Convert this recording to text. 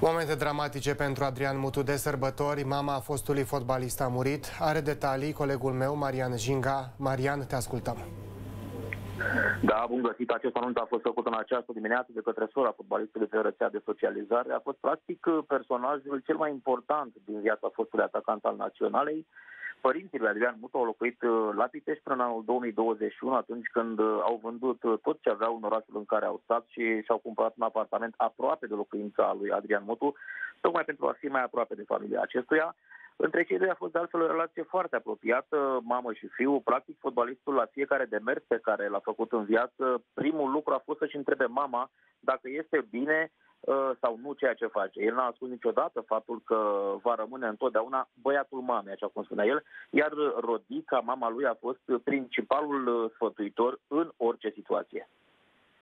Momente dramatice pentru Adrian Mutu de sărbători. Mama fostului fotbalist a murit. Are detalii colegul meu, Marian Jinga. Marian, te ascultăm. Da, bun găsit. Acest anunț a fost făcut în această dimineață de către sora fotbalistului pe rețea de socializare. A fost practic personajul cel mai important din viața fostului atacant al naționalei. Părinții lui Adrian Mutu au locuit uh, la Pitești până în anul 2021, atunci când uh, au vândut uh, tot ce aveau în orașul în care au stat și și-au cumpărat un apartament aproape de locuința lui Adrian Mutu, tocmai pentru a fi mai aproape de familia acestuia. Între cei doi a fost de altfel o relație foarte apropiată, mamă și fiu. Practic, fotbalistul la fiecare demers pe care l-a făcut în viață, primul lucru a fost să-și întrebe mama dacă este bine Uh, sau nu ceea ce face. El n-a spus niciodată faptul că va rămâne întotdeauna băiatul mamei, așa cum spunea el, iar Rodica, mama lui, a fost principalul uh, sfătuitor în orice situație.